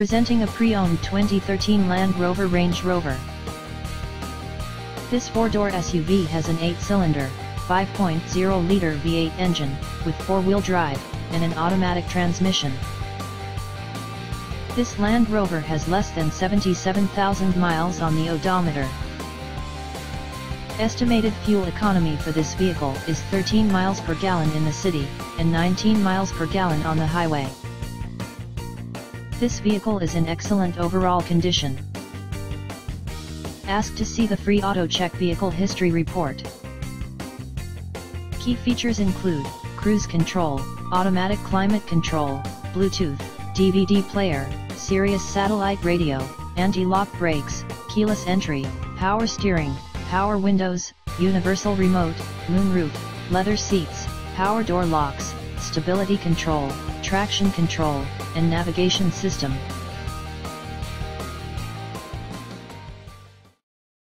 Presenting a pre-owned 2013 Land Rover Range Rover. This four-door SUV has an 8-cylinder, 5.0-liter V8 engine, with four-wheel drive, and an automatic transmission. This Land Rover has less than 77,000 miles on the odometer. Estimated fuel economy for this vehicle is 13 miles per gallon in the city, and 19 miles per gallon on the highway. This vehicle is in excellent overall condition. Ask to see the free AutoCheck Vehicle History Report. Key features include, cruise control, automatic climate control, Bluetooth, DVD player, Sirius satellite radio, anti-lock brakes, keyless entry, power steering, power windows, universal remote, moonroof, leather seats, power door locks, stability control, traction control, and navigation system.